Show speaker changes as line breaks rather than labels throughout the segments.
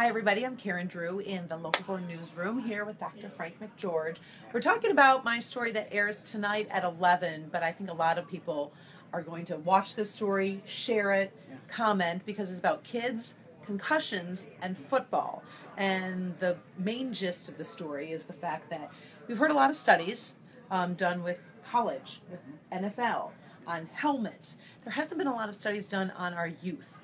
Hi, everybody. I'm Karen Drew in the Local 4 newsroom here with Dr. Frank McGeorge. We're talking about my story that airs tonight at 11, but I think a lot of people are going to watch the story, share it, comment, because it's about kids, concussions, and football. And the main gist of the story is the fact that we've heard a lot of studies um, done with college, with NFL, on helmets. There hasn't been a lot of studies done on our youth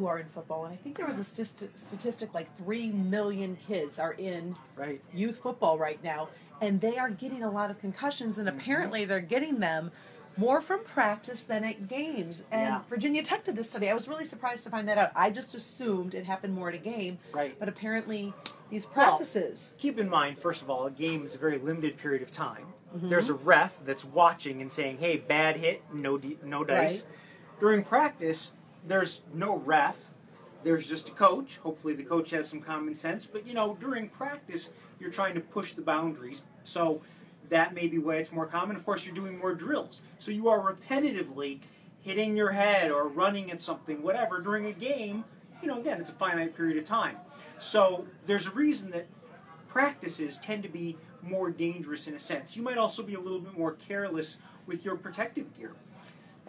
who are in football, and I think there was a st- statistic like three million kids are in
right.
youth football right now, and they are getting a lot of concussions, and mm-hmm. apparently they're getting them more from practice than at games. And yeah. Virginia Tech did this study. I was really surprised to find that out. I just assumed it happened more at a game,
right?
But apparently, these practices.
Well, keep in mind, first of all, a game is a very limited period of time. Mm-hmm. There's a ref that's watching and saying, "Hey, bad hit, no no dice." Right. During practice, there's no ref. There's just a coach. Hopefully, the coach has some common sense. But you know, during practice, you're trying to push the boundaries. So that may be why it's more common. Of course, you're doing more drills. So you are repetitively hitting your head or running at something, whatever, during a game. You know, again, it's a finite period of time. So there's a reason that practices tend to be more dangerous in a sense. You might also be a little bit more careless with your protective gear.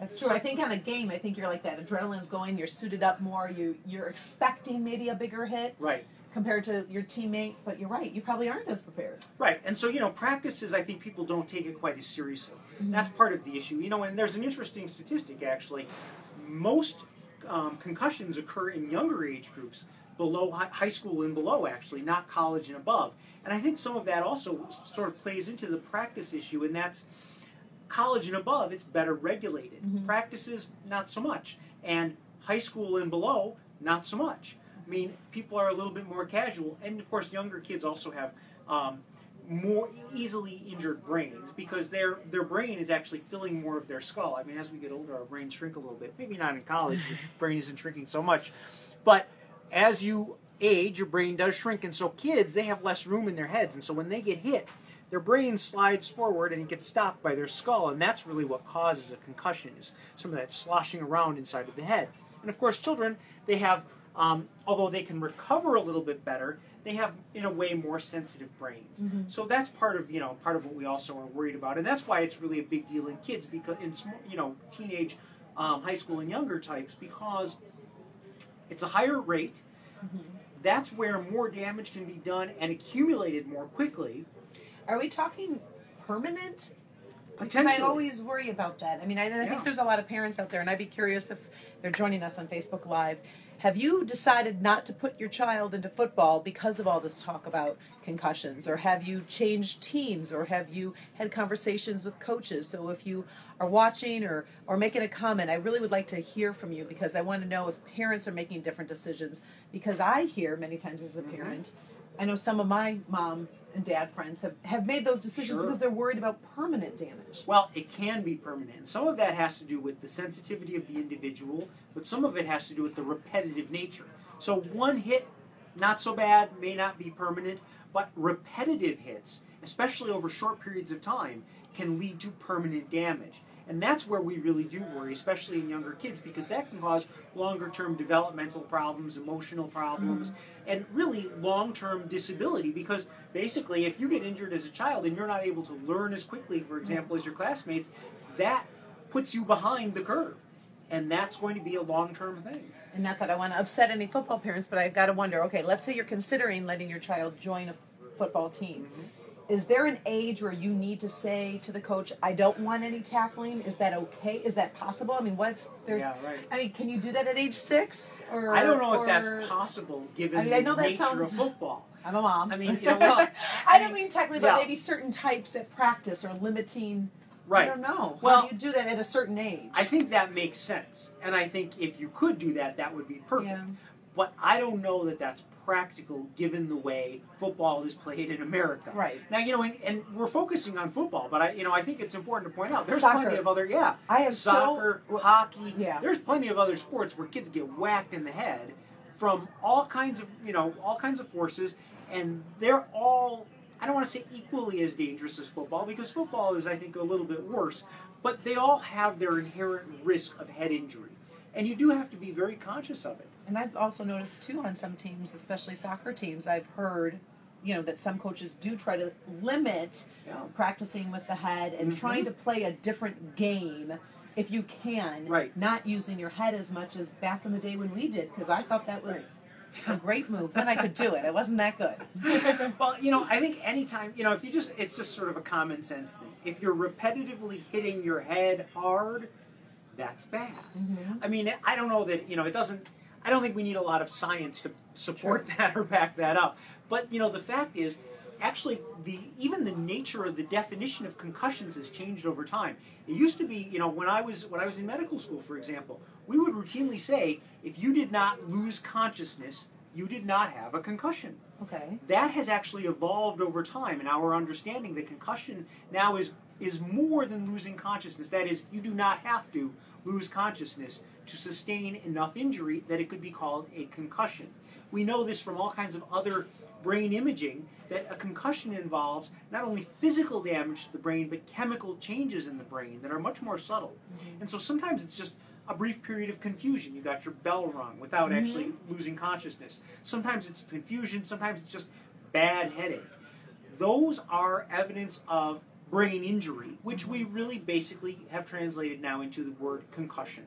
That's true. I think on a game, I think you're like that. Adrenaline's going. You're suited up more. You you're expecting maybe a bigger hit.
Right.
Compared to your teammate, but you're right. You probably aren't as prepared.
Right. And so you know, practices. I think people don't take it quite as seriously. Mm-hmm. That's part of the issue. You know, and there's an interesting statistic actually. Most um, concussions occur in younger age groups below high school and below, actually, not college and above. And I think some of that also sort of plays into the practice issue, and that's college and above, it's better regulated. Mm-hmm. Practices, not so much. And high school and below, not so much. I mean, people are a little bit more casual, and of course, younger kids also have um, more easily injured brains because their their brain is actually filling more of their skull. I mean, as we get older, our brains shrink a little bit. Maybe not in college, your brain isn't shrinking so much, but as you age, your brain does shrink, and so kids they have less room in their heads, and so when they get hit, their brain slides forward and it gets stopped by their skull, and that's really what causes a concussion, is some of that sloshing around inside of the head. And of course, children, they have, um, although they can recover a little bit better, they have, in a way, more sensitive brains. Mm-hmm. So that's part of, you know, part of what we also are worried about, and that's why it's really a big deal in kids, because in, you know, teenage, um, high school, and younger types, because it's a higher rate. Mm-hmm. That's where more damage can be done and accumulated more quickly
are we talking permanent?
Potentially.
I always worry about that. I mean, I, I yeah. think there's a lot of parents out there, and I'd be curious if they're joining us on Facebook Live. Have you decided not to put your child into football because of all this talk about concussions? Or have you changed teams? Or have you had conversations with coaches? So if you are watching or, or making a comment, I really would like to hear from you because I want to know if parents are making different decisions. Because I hear many times as a mm-hmm. parent. I know some of my mom and dad friends have, have made those decisions sure. because they're worried about permanent damage.
Well, it can be permanent. And Some of that has to do with the sensitivity of the individual, but some of it has to do with the repetitive nature. So one hit, not so bad, may not be permanent, but repetitive hits, especially over short periods of time, can lead to permanent damage. And that's where we really do worry, especially in younger kids, because that can cause longer term developmental problems, emotional problems, mm-hmm. and really long term disability. Because basically, if you get injured as a child and you're not able to learn as quickly, for example, as your classmates, that puts you behind the curve. And that's going to be a long term thing.
And not that I want to upset any football parents, but I've got to wonder okay, let's say you're considering letting your child join a football team. Mm-hmm is there an age where you need to say to the coach, "I don't want any tackling"? Is that okay? Is that possible? I mean, what if there's?
Yeah, right.
I mean, can you do that at age six? Or
I don't know
or,
if that's possible given I mean, I know the nature sounds, of football.
I'm a mom.
I mean, you know, well, I,
don't mean technically, but maybe certain types at practice are limiting.
Right.
I don't know. Well, How do you do that at a certain age?
I think that makes sense, and I think if you could do that, that would be perfect. Yeah. But I don't know that that's practical given the way football is played in America.
Right.
Now, you know, and, and, we're focusing on football, but I, you know, I think it's important to point out there's
soccer.
plenty of other, yeah,
I have
soccer,
so,
hockey.
Yeah.
There's plenty of other sports where kids get whacked in the head from all kinds of, you know, all kinds of forces, and they're all. I don't want to say equally as dangerous as football because football is, I think, a little bit worse, but they all have their inherent risk of head injury. And you do have to be very conscious of it.
And I've also noticed too on some teams, especially soccer teams, I've heard, you know, that some coaches do try to limit
Yeah.
practicing with the head and
Mhm.
trying to play a different game if you can,
Right.
not using your head as much as back in the day when we did, because I thought that was a great move. Then I could do it. It wasn't that good.
Well, you know, I think anytime, you know, if you just, it's just sort of a common sense thing. If you're repetitively hitting your head hard, that's bad.
Mhm.
I mean, I don't know that, you know, it doesn't, I don't think we need a lot of science to support that or back that up. But, you know, the fact is, actually, the even the nature of the definition of concussions has changed over time. It used to be, you know, when I was when I was in medical school, for example, we would routinely say, if you did not lose consciousness, you did not have a concussion
Okay.
that has actually evolved over time in our understanding that concussion now is is more than losing consciousness that is you do not have to lose consciousness to sustain enough injury that it could be called a concussion we know this from all kinds of other brain imaging that a concussion involves not only physical damage to the brain but chemical changes in the brain that are much more subtle mm-hmm. and so sometimes it's just a brief period of confusion. You got your bell rung without mm-hmm. actually losing consciousness. Sometimes it's confusion, sometimes it's just bad headache. Those are evidence of brain injury, which we really basically have translated now into the word concussion.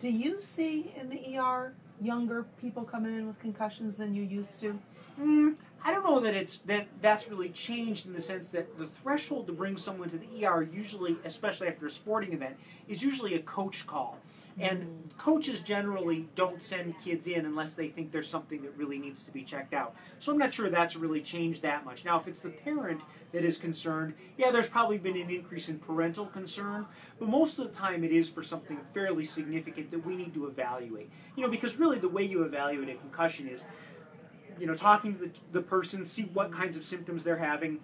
Do you see in the ER younger people coming in with concussions than you used to?
Mm, I don't know that it's that that's really changed in the sense that the threshold to bring someone to the ER usually, especially after a sporting event, is usually a coach call. And coaches generally don't send kids in unless they think there's something that really needs to be checked out. So I'm not sure that's really changed that much. Now, if it's the parent that is concerned, yeah, there's probably been an increase in parental concern, but most of the time it is for something fairly significant that we need to evaluate. You know, because really the way you evaluate a concussion is you know, talking to the, the person, see what kinds of symptoms they're having,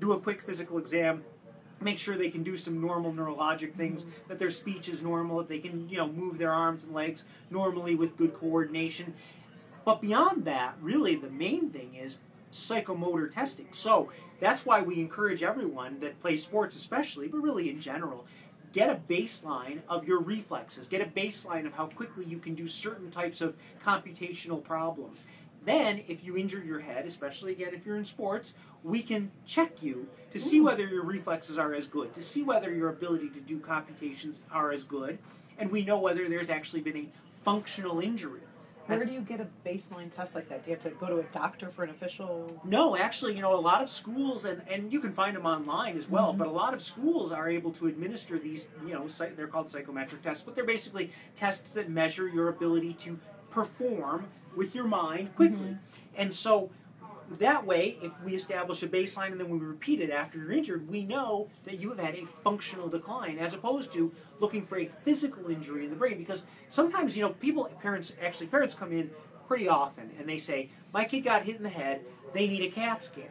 do a quick physical exam, make sure they can do some normal neurologic things, mm-hmm. that their speech is normal, that they can, you know, move their arms and legs normally with good coordination. But beyond that, really the main thing is psychomotor testing. So that's why we encourage everyone that plays sports, especially, but really in general, get a baseline of your reflexes, get a baseline of how quickly you can do certain types of computational problems. Then, if you injure your head, especially again if you're in sports, we can check you to see whether your reflexes are as good, to see whether your ability to do computations are as good, and we know whether there's actually been a functional injury.
Where
That's-
do you get a baseline test like that? Do you have to go to a doctor for an official?
No, actually, you know, a lot of schools, and, and you can find them online as well,
Mhm.
but a lot of schools are able to administer these, you know, they're called psychometric tests, but they're basically tests that measure your ability to perform with your mind quickly. And so that way, if we establish a baseline and then we repeat it after you're injured, we know that you have had a functional decline as opposed to looking for a physical injury in the brain. Because sometimes, you know, people, parents, actually, parents come in pretty often and they say, My kid got hit in the head, they need a CAT scan.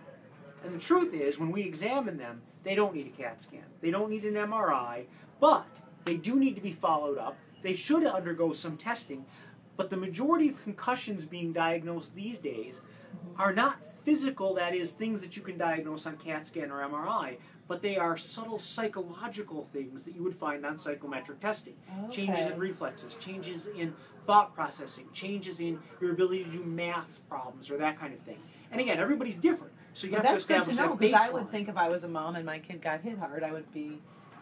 And the truth is, when we examine them, they don't need a CAT scan. They don't need an MRI, but they do need to be followed up. They should undergo some testing. But the majority of concussions being diagnosed these days are not physical, that is, things that you can diagnose on CAT scan or MRI, but they are subtle psychological things that you would find on psychometric testing. Changes in reflexes, changes in thought processing, changes in your ability to do math problems or that kind of thing. And again, everybody's different. So you
But
have
that's
to
good to know
that
because. I would think if I was a mom and my kid got hit hard, I would be,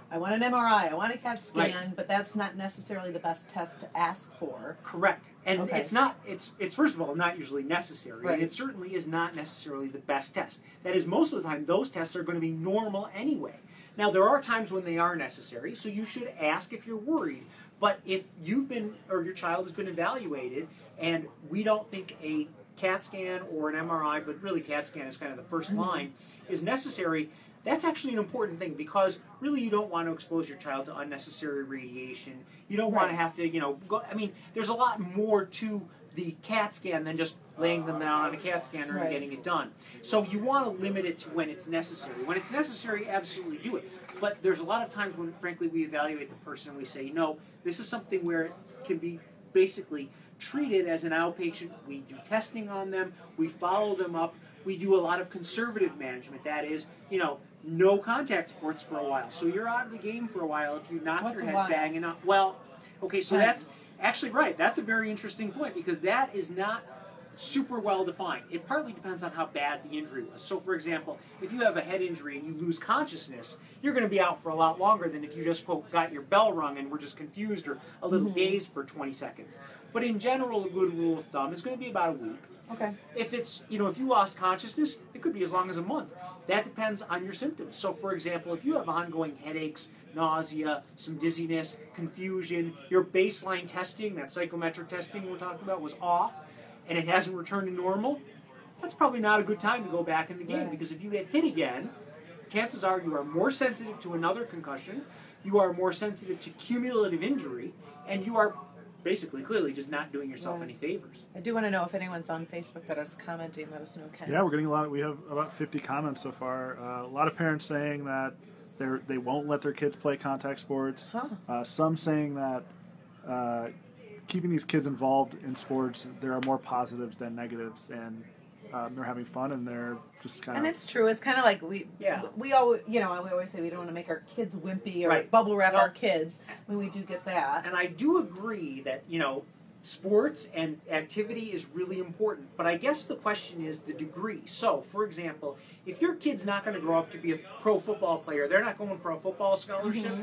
I want an MRI, I want a CAT scan,
Right.
but that's not necessarily the best test to ask for.
Correct. And
Okay.
it's not it's it's first of all not usually necessary.
Right.
And it certainly is not necessarily the best test. That is most of the time those tests are going to be normal anyway. Now there are times when they are necessary, so you should ask if you're worried. But if you've been or your child has been evaluated and we don't think a CAT scan or an MRI, but really CAT scan is kind of the 1st
Mhm.
line, is necessary, that's actually an important thing because really you don't want to expose your child to unnecessary radiation. You don't want to have to, you know, go. I mean, there's a lot more to the CAT scan than just laying them down on a CAT scanner and getting it done. So you want to limit it to when it's necessary. When it's necessary, absolutely do it. But there's a lot of times when, frankly, we evaluate the person and we say, no, this is something where it can be basically treated as an outpatient. We do testing on them, we follow them up, we do a lot of conservative management. That is, you know, no contact sports for a while. So you're out of the game for a while if you knock
What's
your head banging up. Well, okay, so that's Actually, right. That's a very interesting point because that is not super well defined. It partly depends on how bad the injury was. So, for example, if you have a head injury and you lose consciousness, you're going to be out for a lot longer than if you just quote got your bell rung and were just confused or a little
Mhm.
dazed for 20 seconds. But in general, a good rule of thumb is going to be about a week.
Okay.
If it's, you know, if you lost consciousness, it could be as long as a month. That depends on your symptoms. So, for example, if you have ongoing headaches, nausea, some dizziness, confusion, your baseline testing, that psychometric testing we're talking about, was off, and it hasn't returned to normal, that's probably not a good time to go back in the game
Right.
because if you get hit again, chances are you are more sensitive to another concussion, you are more sensitive to cumulative injury, and you are basically clearly just not doing yourself
Right.
any favors.
I do want to know if anyone's on Facebook that is commenting. Let us know, Ken.
Yeah, we're getting a lot. Of, We have about 50 comments so far. Uh, a lot of parents saying that they they won't let their kids play contact sports.
Huh.
Uh, some saying that uh, keeping these kids involved in sports, there are more positives than negatives, and um, they're having fun and they're just kind of.
And it's true. It's kind of like we,
Yeah.
we always, you know, we always say we don't want to make our kids wimpy or
Right.
bubble wrap
No.
our kids. I mean, we do get that.
And I do agree that, you know, sports and activity is really important. But I guess the question is the degree. So, for example, if your kid's not going to grow up to be a pro football player, they're not going for a football scholarship,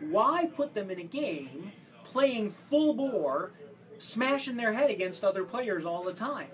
why put them in a game playing full bore, smashing their head against other players all the time?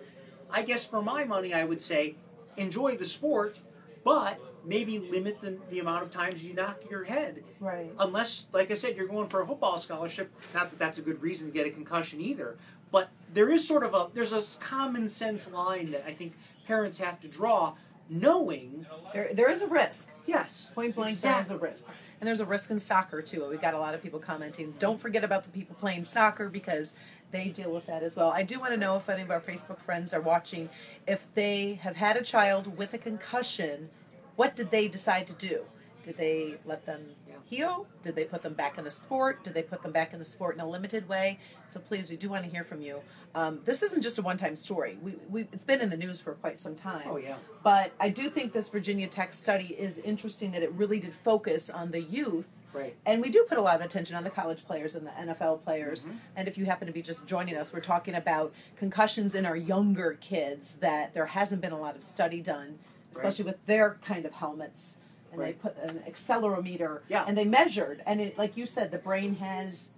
I guess for my money, I would say enjoy the sport, but maybe limit the, the amount of times you knock your head
Right.
unless, like I said, you're going for a football scholarship. Not that that's a good reason to get a concussion either, but there is sort of a there's a common sense line that I think parents have to draw, knowing
There, there is a risk.
yes,
Point blank, there is a risk. And there's a risk in soccer too. We've got a lot of people commenting. Don't forget about the people playing soccer because they deal with that as well. I do want to know if any of our Facebook friends are watching, if they have had a child with a concussion, what did they decide to do? Did they let them heal? Did they put them back in the sport? Did they put them back in the sport in a limited way? So please, we do want to hear from you. Um, this isn't just a one-time story. We, we, it's been in the news for quite some time.
Oh yeah,
But I do think this Virginia Tech study is interesting that it really did focus on the youth.
Right.
And we do put a lot of attention on the college players and the NFL players.
Mm-hmm.
And if you happen to be just joining us, we're talking about concussions in our younger kids that there hasn't been a lot of study done, especially with their kind of helmets. And
Right.
they put an accelerometer
Yeah.
and they measured. And it, like you said, the brain has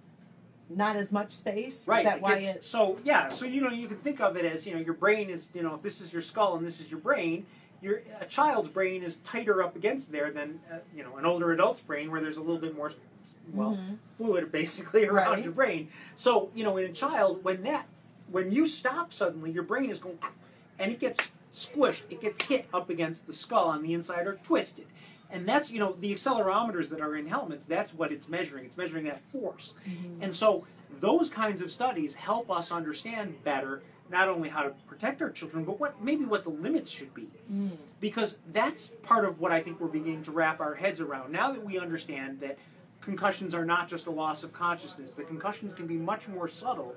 not as much space.
Right.
Is that
it
why
gets-
it.
so yeah, so you know you can think of it as you know your brain is you know if this is your skull and this is your brain, your a child's brain is tighter up against there than uh, you know an older adult's brain where there's a little bit more well
Mhm.
fluid basically around
Right.
your brain. So you know in a child when that when you stop suddenly your brain is going and it gets squished, it gets hit up against the skull on the inside or twisted. And that's, you know, the accelerometers that are in helmets, that's what it's measuring. It's measuring that force. And so those kinds of studies help us understand better not only how to protect our children, but what maybe what the limits should be.
Mm.
Because that's part of what I think we're beginning to wrap our heads around. Now that we understand that concussions are not just a loss of consciousness, the concussions can be much more subtle.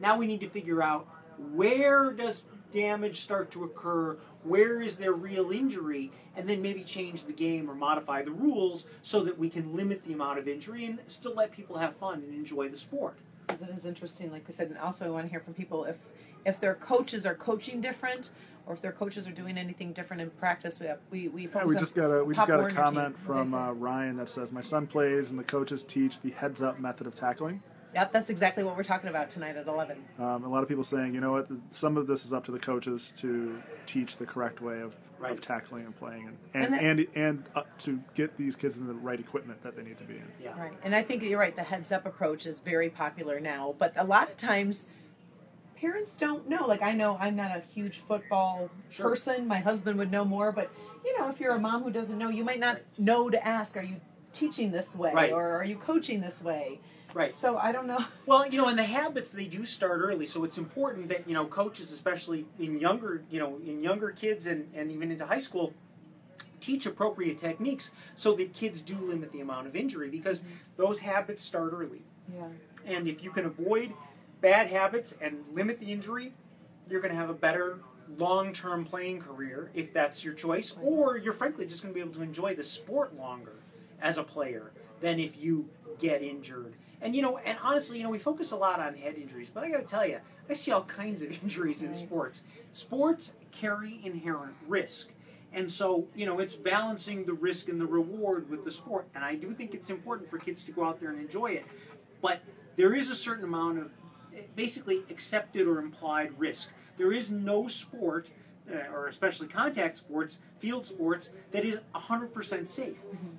Now we need to figure out where does damage start to occur, where is there real injury, and then maybe change the game or modify the rules so that we can limit the amount of injury and still let people have fun and enjoy the sport.
because it is interesting, like we said, and also I want to hear from people if if their coaches are coaching different, or if their coaches are doing anything different in practice. We have, we we
Yeah, we just got a we just got a
Warner team.
comment from uh, Ryan that says my son plays and the coaches teach the heads up method of tackling.
Yep, that's exactly what we're talking about tonight at eleven.
Um, a lot of people saying, you know what, some of this is up to the coaches to teach the correct way of,
Right.
of tackling and playing, and
And
and
that-
and, and uh, to get these kids in the right equipment that they need to be in.
Yeah.
Right, and I think you're right. The heads up approach is very popular now, but a lot of times. Parents don't know. Like I know I'm not a huge football
Sure.
person. My husband would know more, but you know, if you're a mom who doesn't know, you might not know to ask, are you teaching this way
Right.
or are you coaching this way?
Right.
So I don't know.
Well, you know, and the habits they do start early, so it's important that you know coaches, especially in younger, you know, in younger kids and, and even into high school, teach appropriate techniques so that kids do limit the amount of injury because mm-hmm. those habits start early.
Yeah.
And if you can avoid bad habits and limit the injury, you're going to have a better long-term playing career if that's your choice, or you're frankly just going to be able to enjoy the sport longer as a player than if you get injured. And you know, and honestly, you know, we focus a lot on head injuries, but I got to tell you, I see all kinds of injuries in sports. Sports carry inherent risk. And so, you know, it's balancing the risk and the reward with the sport. And I do think it's important for kids to go out there and enjoy it. But there is a certain amount of basically accepted or implied risk. There is no sport, uh, or especially contact sports, field sports, that is 100% safe.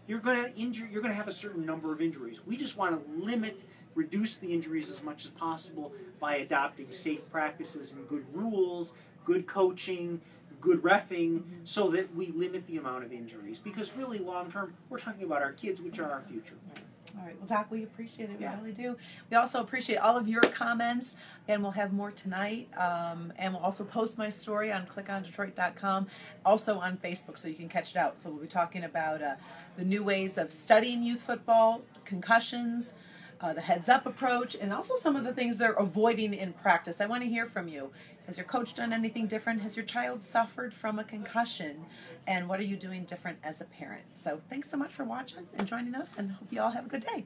You're going to injure. You're going to have a certain number of injuries. We just want to limit, reduce the injuries as much as possible by adopting safe practices and good rules, good coaching, good refing, so that we limit the amount of injuries. Because really, long term, we're talking about our kids, which are our future.
All right. Well, Doc, we appreciate it. We really do. We also appreciate all of your comments, and we'll have more tonight. Um, and we'll also post my story on clickondetroit.com, also on Facebook, so you can catch it out. So we'll be talking about uh, the new ways of studying youth football, concussions. Uh, the heads up approach, and also some of the things they're avoiding in practice. I want to hear from you. Has your coach done anything different? Has your child suffered from a concussion? And what are you doing different as a parent? So, thanks so much for watching and joining us, and hope you all have a good day.